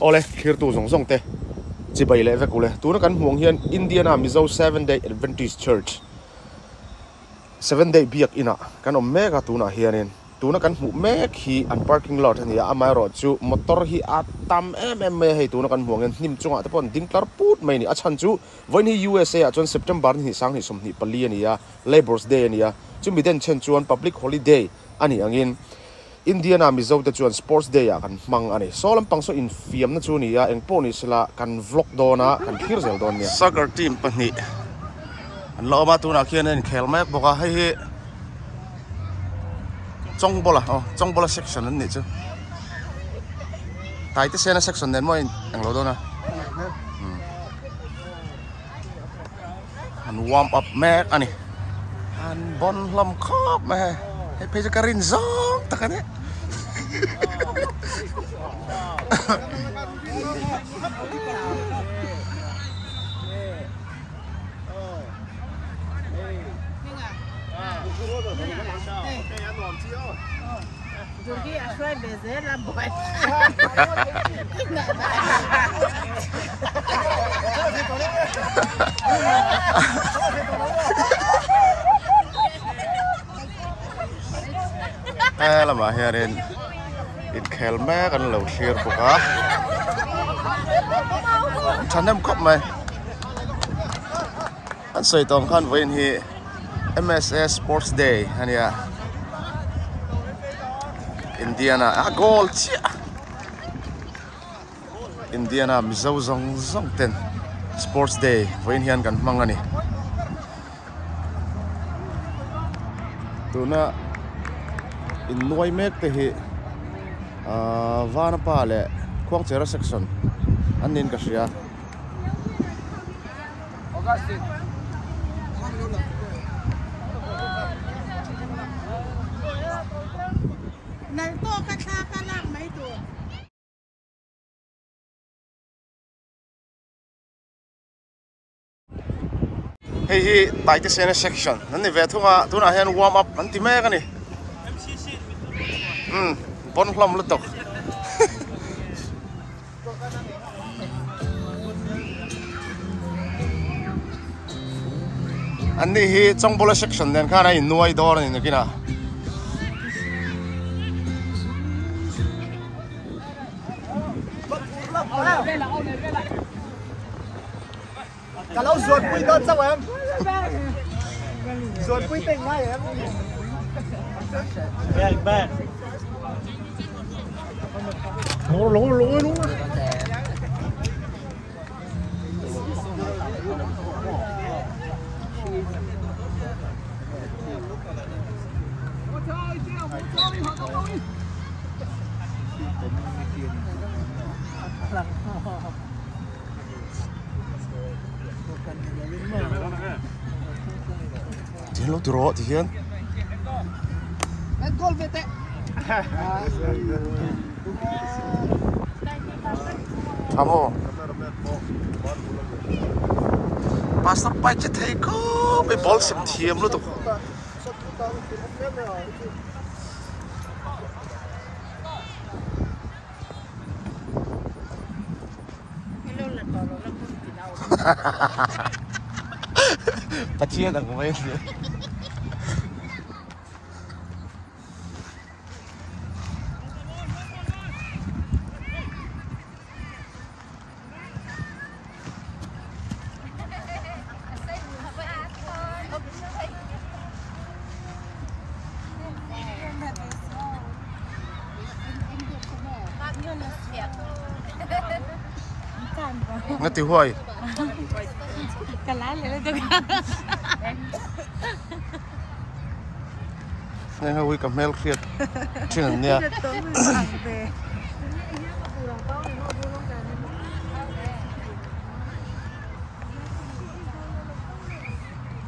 ole, khir tu zong zong te. Chi bai le ve ko le. Tu na kan huang hian indiana mizo 7 day adventist church. 7 day biak ina. Kan om mega tu na hianin tuna kan hu mek hi an parking lot ani a mai ro chu. Motor hi a tam em em me hei tu na kan huang hmuangin nim chunga te pon ding tlar put mai ni a chan chu. Voin hi USA a chon September ni sang ni som ni pali ani ya Labour's Day ani ya chu mi den chen chuan public holiday ani angin Indian Army zo te chuan sports day a kan mang ani. So lam pang so in fiam na chu ni a eng poni sila kan vlog dona ah, kan thir zel don ni soccer team pani an lo ma tuna khian en khel mek boka hei hi chong bola oh chong bola section an ni chu. Tai te sena section den moi ang lo do na hmm. an warm up mek ani. An bon lam khop mek he pe ka rin zong takane Jadi asal bezer lah buat. Hiện in in khel me kan lo share bu ka chan em khop mai. An soi tông khan voin hi MSS Sports Day ania Indiana a goal chia. Indiana mizo zong zong ten. Sports Day voin hian kan mangani tuna in nuai mek te hi ah, van pa le khuang chera section. An nin ka sia Nalto ka sa ka lang may to. hei hi tai sena section. Nan ni ve thunga tuna hen warm up. An ti me ka ni bon hlam lu tok an ni hi chong bola section den khana in nuai dor ni kina Cả lâu ruột quy đơn sao em? Ruột quy tình ngay em. Back, back. Lỗ lỗ lỗ lỗ. thì lo dro thì hian Em gol về Pastor pai che thei ko me bol sim thiam lu to. Hello là to lo lang kung tinaw. Pachia ang kumain. Ngati hoy. Kalala na to. Ngay hơi cầm mail khiết. Chuyện nha.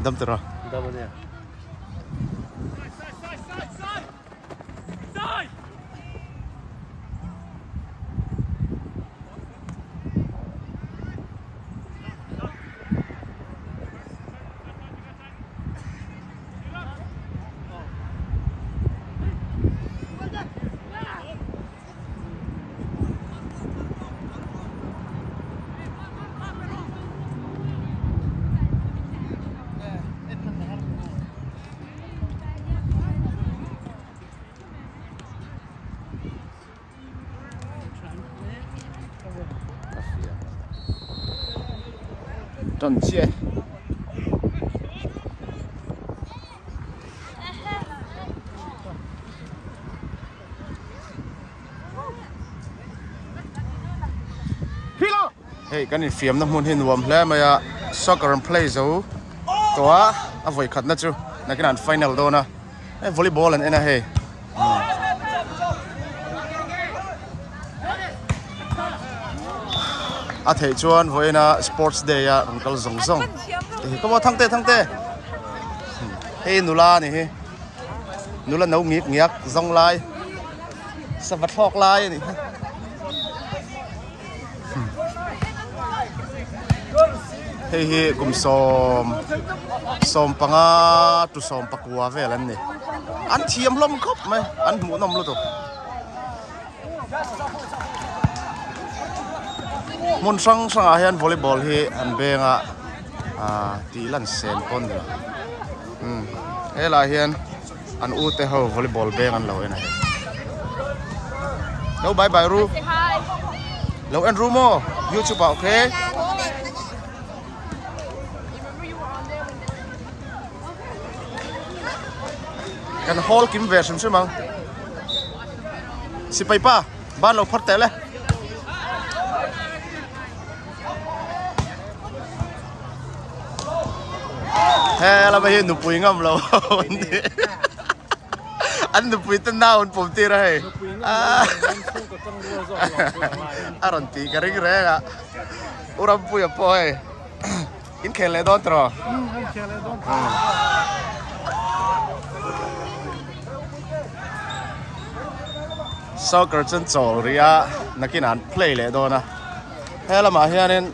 Ito hey kan in fiam na mun hin nuam hle maya soccer and play zo to a a voi khat na chu na kan an final do na hey volleyball an ena hey. A thei chuan voi na sports day a rong kal zong zong hi ko thang te thang te hey nula ni hi nula nấu nghiệt nghiệt zong lai. Sa vật thok lai ni hei hi kum som som panga tu som pakua vel an ni an thiam lom khop mai an mu nom lu to. Mun sang sang a hian volleyball hi an benga a ti lan sen pon la um ela hian an u te ho volleyball beng an lo ena he no bye bye ru. Lo en ru mo. Youtube kan hall kim ve sim simang si pai pa ban lo phar tele he la ba hi nu pui ngam lo an nu pui tan na on pom ti ra he aron ti ka ring re ga uram pui a po he in khele don tro soccer chân chol ria nakin an play le do na hela ma hianin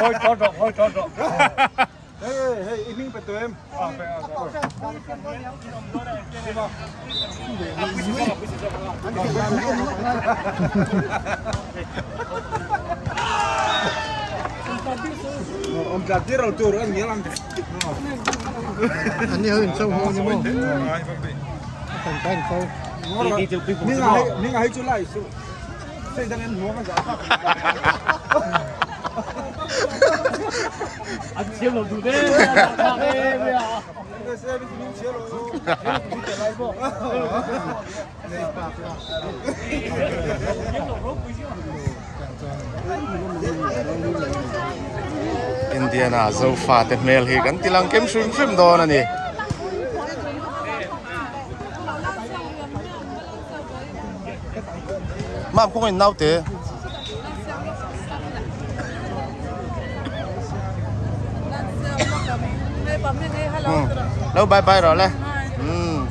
Thôi cho rộng, thôi cho rộng. Hey, hey, im miệng tụi em. Ông già tiết đầu tour anh hơi sâu hơn đúng không? Thành tan sâu. Ngày những ngày chú lại sự xây ra nên muốn cái giá Anh chiếm lòng thủ đê, thằng em indiana zo fa te mel hi kan tilang kem shum shum don ani mam ko in nau te hmm. bye bye rồi le ừ. Hmm.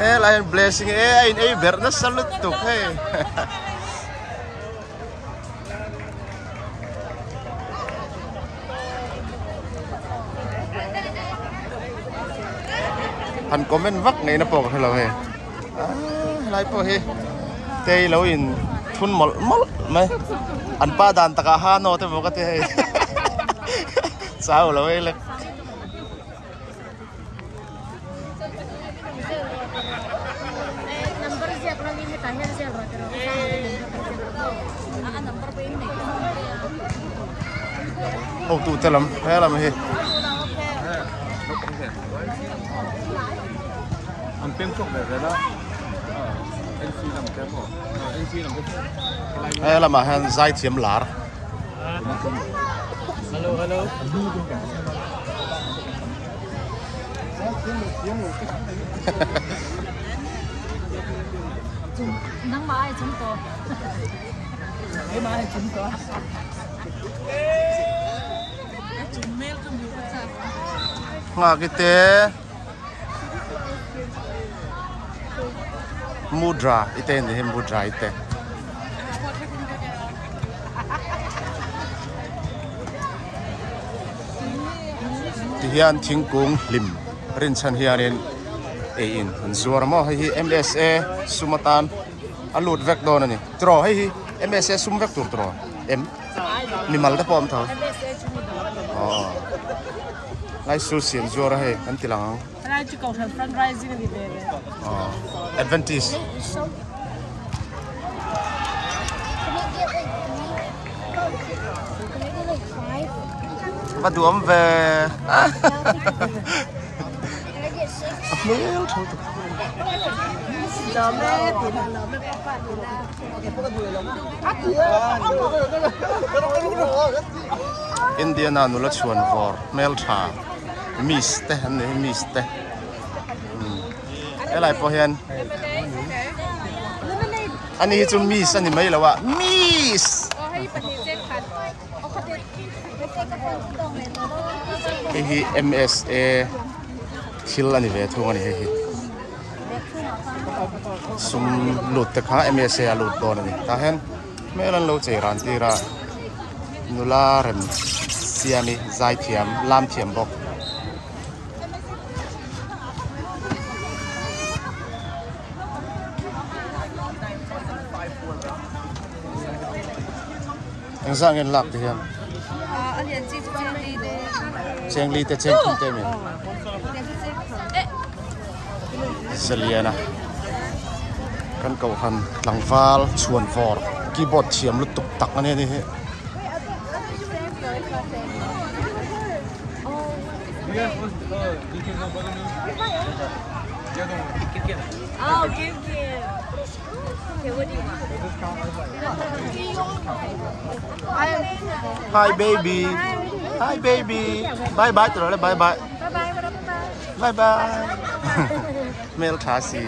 Eh, lain blessing eh, ini eh, berna salut tuh, hey. hắn comment vắt này nó bỏ cái lâu hè. À, lại bỏ hè. Tây lâu in thun mol mol mày. Anh ba đàn taka ha nó thế một cái thế sao lâu ấy oh number siya kalau ini tanya siya bro terus ah number pa yun eh ô tụ thế lắm thế lắm hè Ang pem sok về rồi đó. NC làm cái bộ. NC làm cái thế là mà hắn giải thiểm lár Hello, hello. nang mai chúng tôi Cái mai chúng có. nga kite mudra ite ni mudra ite. Ti hian thingkung hlim rin chan hianin e in. An zuar mo hi MSA sumatan. Alut vek don ani. Tro hi MSA sum vek tur tro. Em nimal da pom tho. Oh. Lai su sian zuar hei. An tilang Try to go to fundraising ni be uh, Adventist về we get like Can we get like five? và đuổi về Can I get six? Mel อันนี้จุมีสันนี่ไม่แล้วว่มีสเฮ้ย MSA คิลอันนี้เวทุกอันนี้เฮ้ยซุ่มหลุดตะขา MSA หลุดตอวนี่ตาเห็นเม่รันเราเจรันตีระนุลาเรมเซียมีใจเทียมลามเทียมบอก ยังสร้างเงินหลักที่เห็นเชียงลีแต่เชียงคีเต็มเลยเสลียนะกันเก่าคันหลังฟ้าชวนฟอร์กีบอร์ดเฉียมลุตุกตักอันนี้นี่ ni he Oh, give him. Okay, what do you want? hi baby hi baby bye bye rồi bye bye Bye bye, bye bye. bye bye mel tha si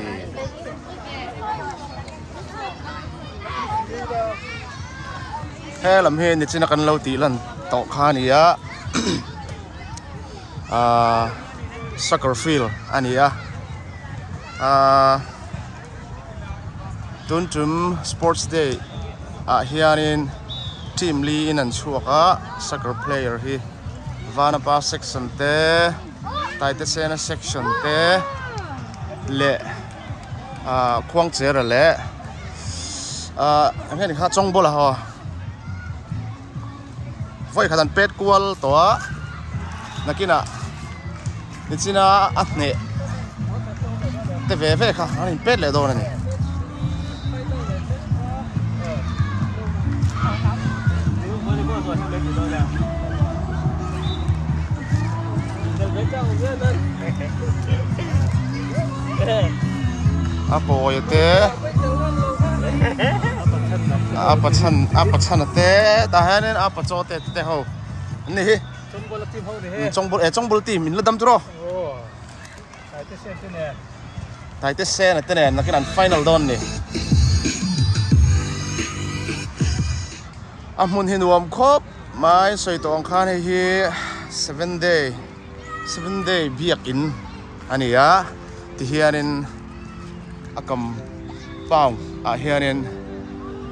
he lam he ni china kan lo ti lan to kha ni à soccer field à anh ya á. À, tun tum sports day. À, a hianin team li in an chuaka soccer player hi. Ba section te thế sena section te, le. À khuang chera le. À anh nghe kha chong bola ho voi khan pet kwal to nakina ni china a ne te ve ve kha ani pet le do ni apo yo te. Apa chan apa chan te. Ta hanen apa cho te te ho ni. Trong bol team hậu này. chong bol e chong bol ti min la dam tro Ồ. Tại cái xe này. tai này là cái đàn final don này À ah, mun hin wam khop mai soi tong khan hi hi 7 day 7 day biak in. Thì hiện hianin akam pau À hianin,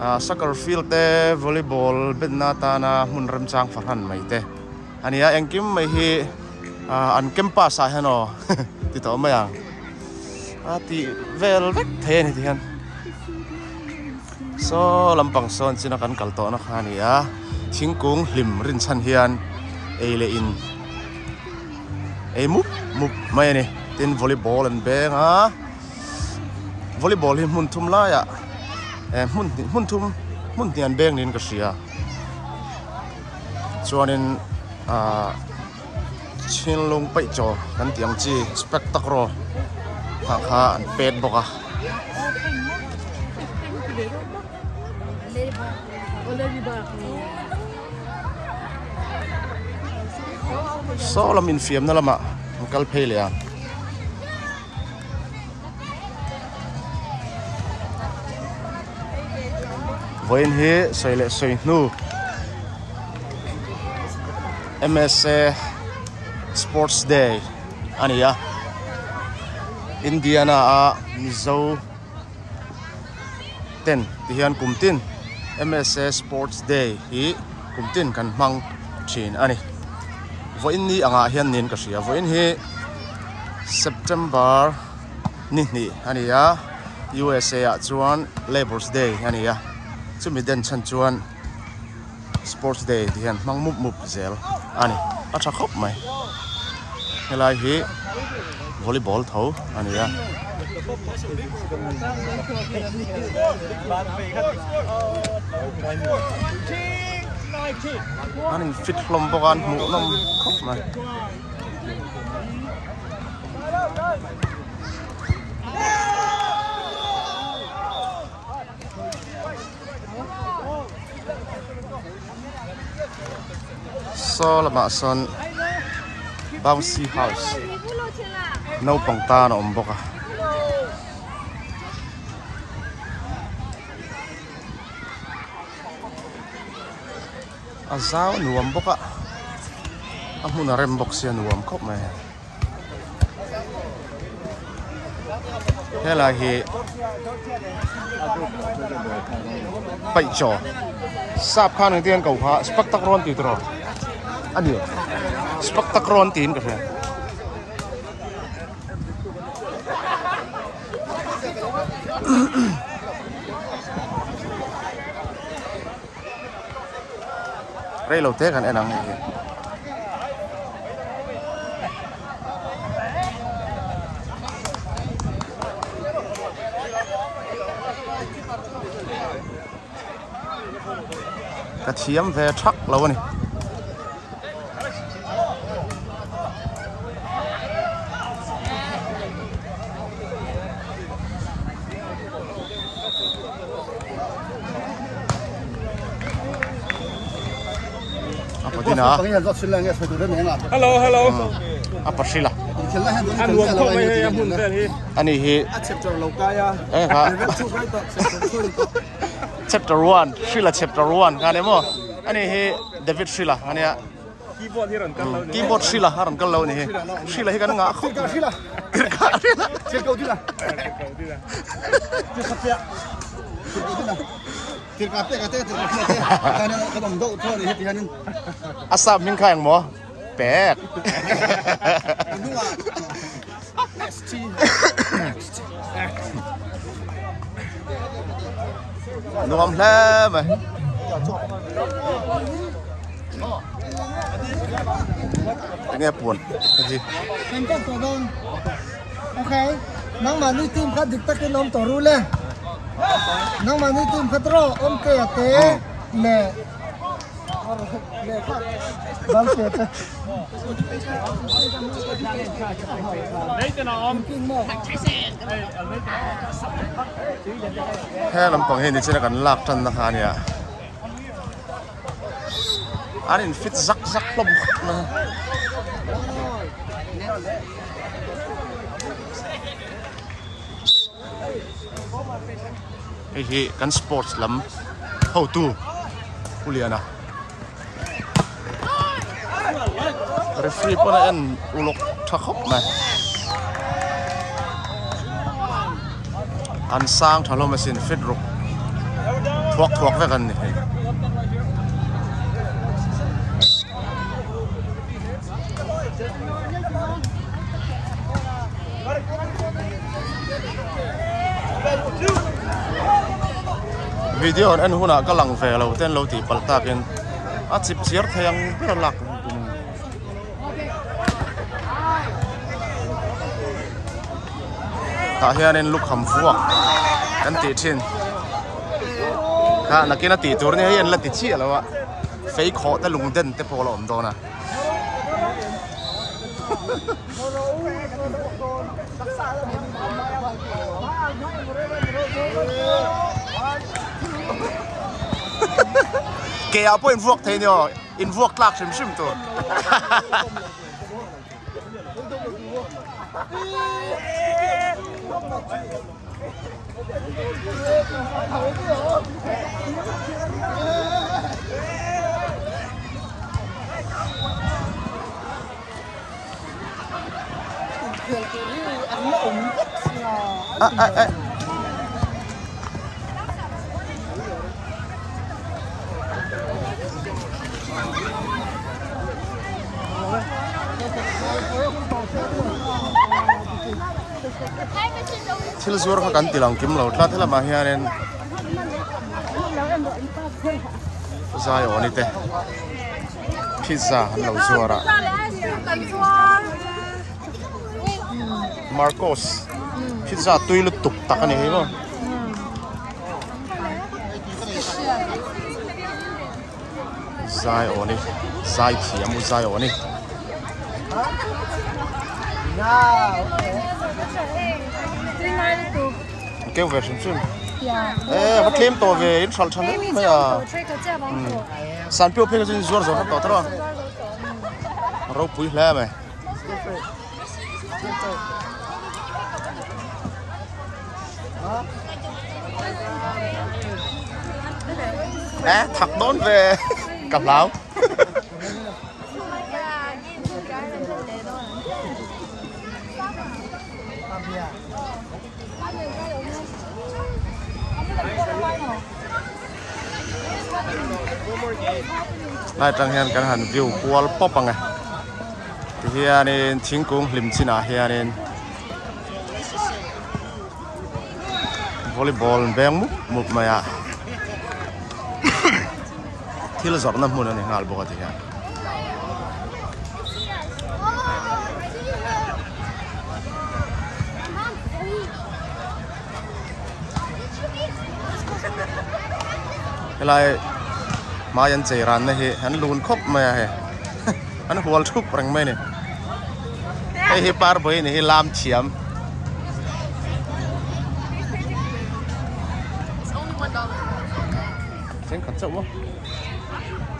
a soccer field te, volleyball bên na ta na mun ram chang farhan mai te. Ania engkim mai hi, a an kempa sa hano ti to mai ang a ti the ni ti han so lampang son china kan kal to na khania thingkung hlim rin chan hian le in. Ei mup mup mai ni tin volleyball anh bé ha volleyball hi mun thum la ya e mun mun thum mun tian beng nin ka sia chuanin a chin lung pai cho kan tiang chi, spectacle. สาขาอัเป็นบอกอะโซลามินเฟียมนั่นละมะมักัลเพลียวันเฮสัยเลสกใส่นู MSA Sports Day อันนี้อะ Indiana a Mizo ten. Ti hian kumtin MSA Sports Day hi kumtin kan mang chin ani. Voin ni anga hian nin ka sia. Voin hi September ni ni ani ya. USA a ah chuan Labor's Day ani ya. Chumi den chan chuan Sports Day ti hian mang mup mup zel ani. A tha khop mai. Helai hi volleyball tho ania anin fit hlom bokan mu nom khop mai so là bạn son. Bouncy house nấu pang ta nó om boka azaw nuam boka amun na rem box yan nuam khop mai thế là khi bảy chỗ sạp khan người tiên cầu khá spectacron tì trò anh được spectacron tín cả phải hre lâu thế gần em nắng cái chiếm về chắc lâu này. Dina Hello, hello. apa sila Ăn uống không mấy hay em hùn về thì. ani hi chapter lo kaya eh ha chapter 1 sila chapter 1 kan emo ani hi david sila ani ya Keyboard hier kan lo. keyboard sila haran kal lo ni hi sila hi kan nga khop sila kirka sila asa min khang mo pek nuam hle mà nghe buồn cái gì Em có tổ đôn. Ok. Nang mani tim khat dik takin om toru le. Nang mani tim khat ro om ke ate le. Le khat. Bal ke mo. he lam pang hen chena kan lak tan na ha nia an in fit zak zak lom na hi hi kan sports lam ho tu uliana referee pona en ulok tha khop mai an sang thalo masin fit ruk thuak thuak ve kan ni video an huna ka lang ve lo ten lo ti pal ta ken a chip chiar thayang per lak ta hianin luk phu fuak kan ti thin ha na nó ti tur ni hian la ti chi lo wa fei kho ta lung den te polo om do Thank you. a po in vuak the ni o in shim to à, à, à. thil zuar kha kan tilang kim lo tla thela ma hianen zai oni te pizza han lo zuara Marcos. Pizza tui lu tuk tak ani hilo zai oni zai thiam zai oni kêu về sum sum Yeah. ê bắt thêm to về in sal chan mà ya Chơi cái chơi bóng rổ. san pio pe sin zuar zo to tra ro pui hla me Ê, thật đón về. Cặp lão lại trang hiện cái hẳn view wall pop bằng này. Thì anh nên à, chính cũng lim chín à anh nên à, volleyball beng muk muk maya thil zor na mun ani ngal boka tiya helai ma yan chei ran na he han lun khop ma he han hual thuk rang mai ne ei hi par boi ni hi lam chiam chén khẩn trọng quá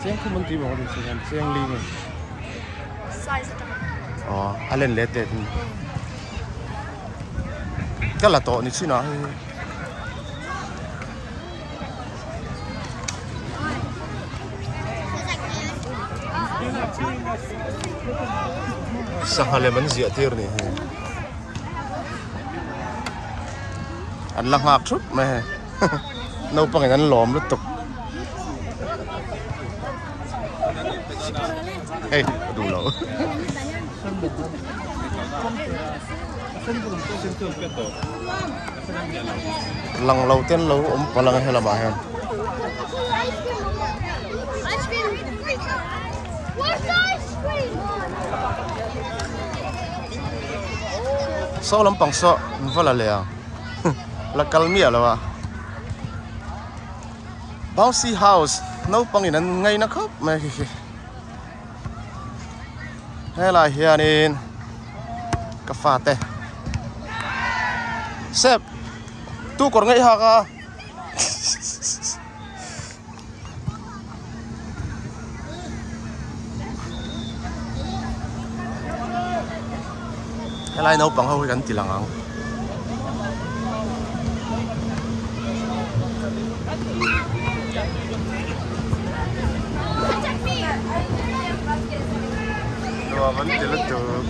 chén không muốn tìm vào thì chỉ cần chén ly này ờ anh lên lết tết cái là tổ này chứ nó sahale man zia tir ni. An lang hak chút mà nấu bằng anh lòm lúc tục hey đủ lẩu lăng lâu tiên lâu ôm vào lăng hay là bà hen ice cream? Sau lắm bằng sợ vẫn là lẻ. Là calmia là ba bouncy house, nấu bằng in ngay nó khóc mày. Hay là hiền in cà phê tê sếp, tu còn ngay hả à hay là nấu bằng hơi gần tỷ lăng ang Dua vẫn tỷ lệ được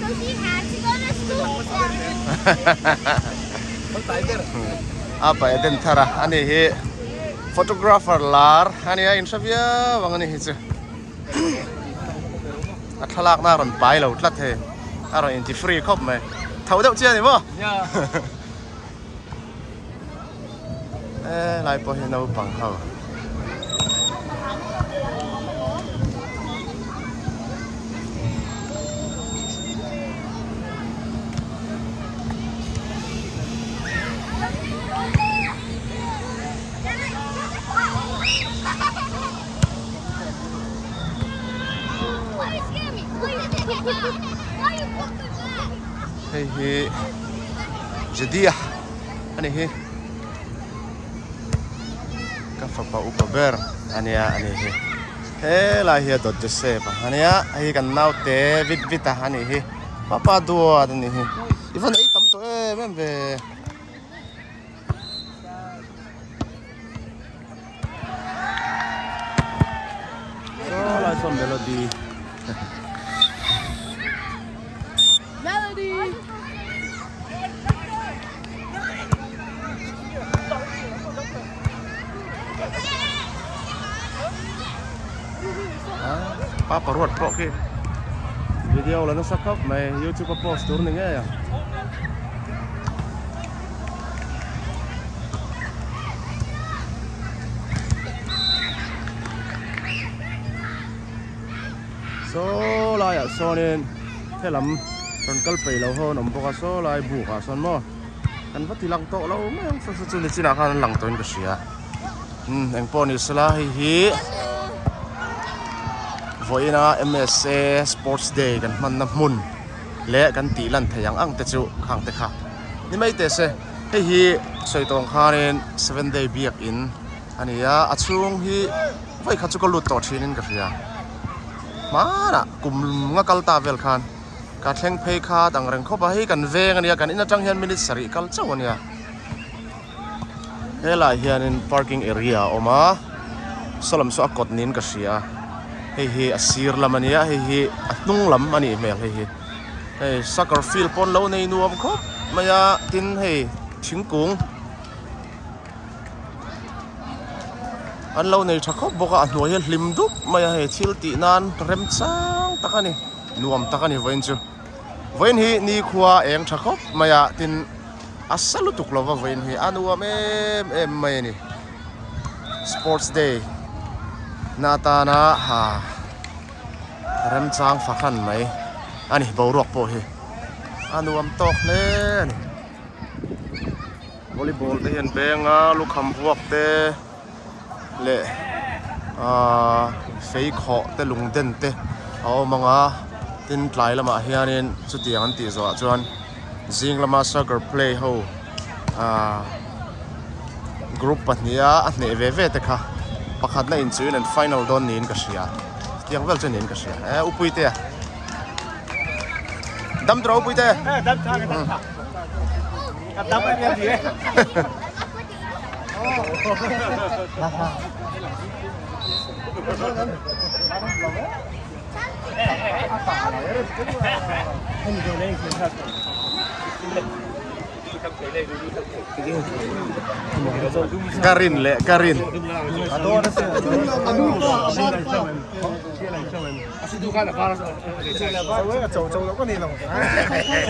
So she had to go to school. apa ya den thara ani hi photographer lar. Ani ya interview wang ani hi chu a thalak na ron pai lo tlat he a ron in ti free khop mai. Thau deuh chia ni mo? Ê lai po hi no pang hau fa pa upa ber. Ani ya ani hi he la hi dot de se pa. Ani ya hi kan nau te vit vita ani hi papa duo ani hi even ei tam to e mem ve. Oh, la son melody. Papa ruột pro kia video là nó sắp khóc mày youtube post turun này nghe eh, à ah. so lai à so nên thế lắm còn câu bể lâu hơn ông bố số lại bù cả son mò anh vẫn thì lăng to lâu mà ông sao sao nên chỉ là khăn lăng to cái gì à ừ anh bố này sẽ là hi hi. voi นะ MSA Sports Day กันมันน้ำมุนและกันตีลันทยังอังเตจูขังเตค่ะนี่ไม่เตะเซ่เฮ้ยสวยตรงข้านี่ seven day เบียกอินอันนี้อะอาช่วงฮีไว้ขัดจุกลุดต่อชีนินกันเสียมาละกลุ่มงกัลตาเวลคันกาเทงเพย์คาต่างเร่งเข้าไปกันเวงอันนี้กันอินจังเฮียนมินิสรีกัลเจ้าวนเนี่ยเฮ้ยล่ะเฮียน parking area ออกมาสลัมสวักดนินกันเสีย hei hi sir lam ania hei hi atnung lam ani mel hei hi hei, soccer field pon lo nei nuam khop maya tin, hei, thingkung. An lo nei tha khop boka hnuai hi hlim dup. Maya hei, thil ti nan rem chang takani nuam takani voin chu. Voin hi, ni khuwa eng tha khop maya tin asalu tuk lova voin hi. Anuam em em mai ni sports day natana, ha. Rem chang fakhan mai. Ani borok po hi. Anuam tok ne ni volleyball te hian benga lukham vuak te. Le, a sei kho te lungden te. Aw manga tin tlai lama hianin chutiang an ti zo chuan. Zing lama soccer play ho. A, group pahnia, a hne ve ve te kha pakhat na in chuin an final don nin ka hria tiang vel chen nin ka hria e upui te. Dam tro upui te. Đâm thang cái đâm thang cặp đâm anh em gì đấy karin le karin châu châu đâu có nền đâu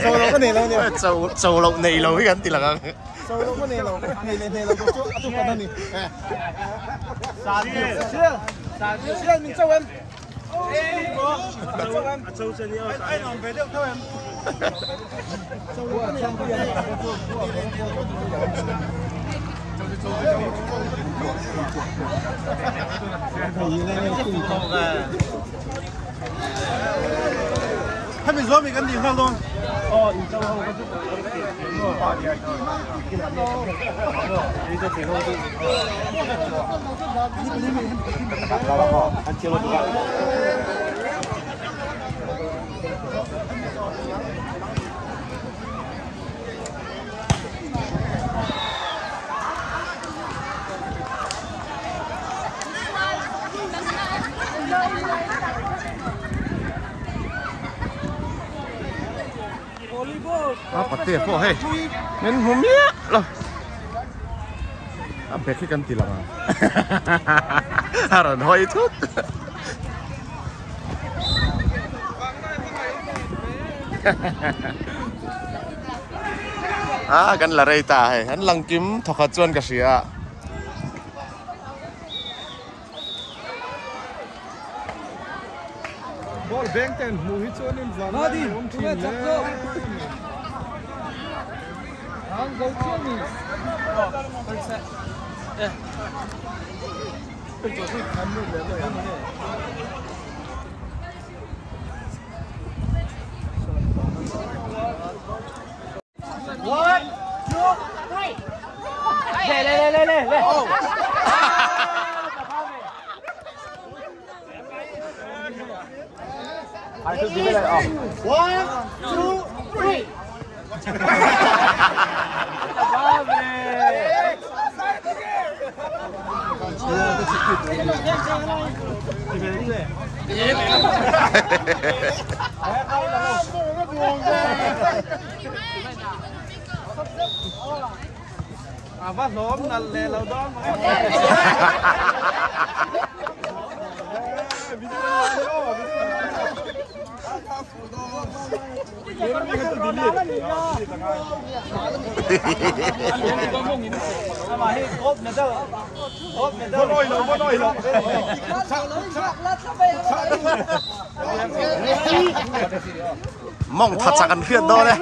châu đâu có nền đâu nè chau chau lo nei lo hi kan ti lang châu đâu có nền đâu nền nền nền đâu chú chú con nè sa đi Sian sian mình châu em châu chân yêu anh làm về được thôi em hay mình nói mình ăn gì Âu có chút anh chưa luôn à bắt hey men hum ya lo à? Aron hoi thut à kan la rei ta hey han lang kim thokha chuan ka sia ball bang ten mu hi chuan in zan na di tu le chak zo ang go chuan ni à phát lốm là lè lâu đó mong thật chẳng cần khuyên đâu đấy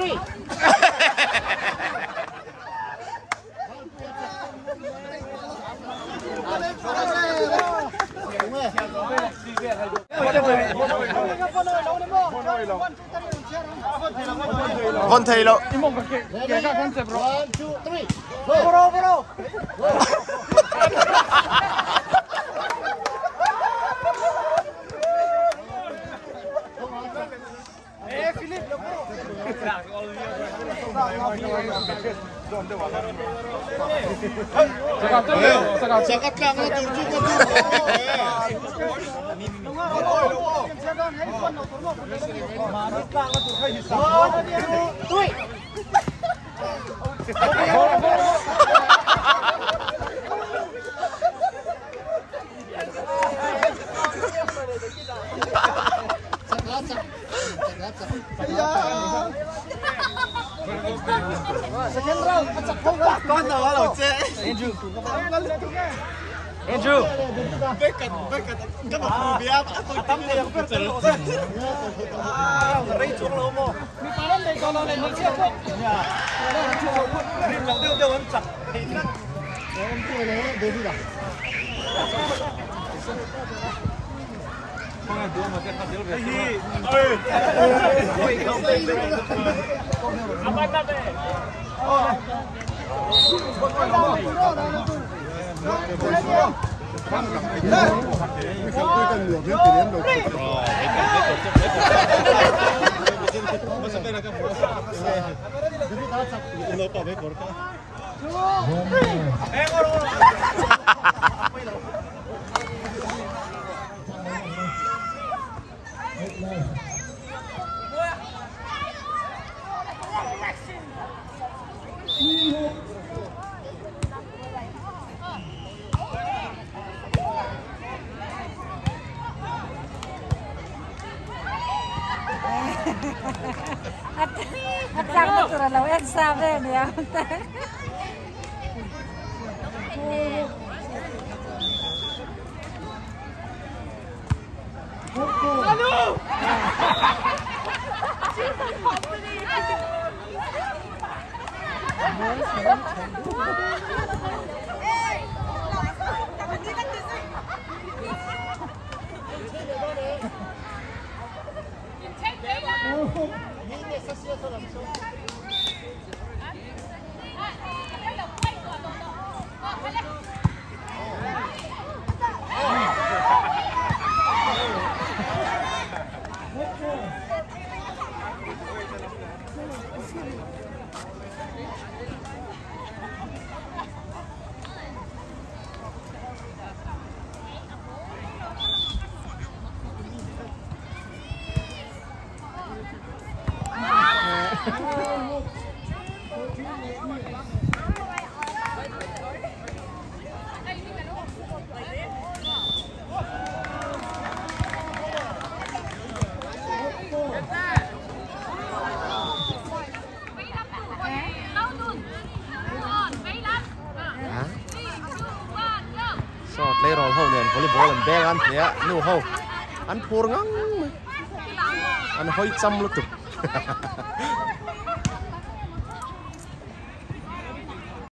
Con Taylor. One, two, three. Bro, bro, bro. Filip, lo puedo. Cakap lah, mana turju kau tu? Tui. Cakap, cakap, cakap, cakap. Second round, pacak kau kan? Kau tahu lah, cek. Andrew. Andrew. Bekat, bekat. Kamu mau biar apa? Atam dia yang betul. Ah, rey chung lo mo. Ni panen deh kalau deh ni siapa? Ya. Ada chung lo mo. Ni lang dia dia wan cak. Ini kan. Orang tua leh, dia dia. Hãy subscribe cho kênh Ghiền Mì Gõ Để không bỏ lỡ những video hấp dẫn Vengo, vengo, vengo. 시에서 남죠. an nhé nu hô an phur ngang an hoi chăm lúc tục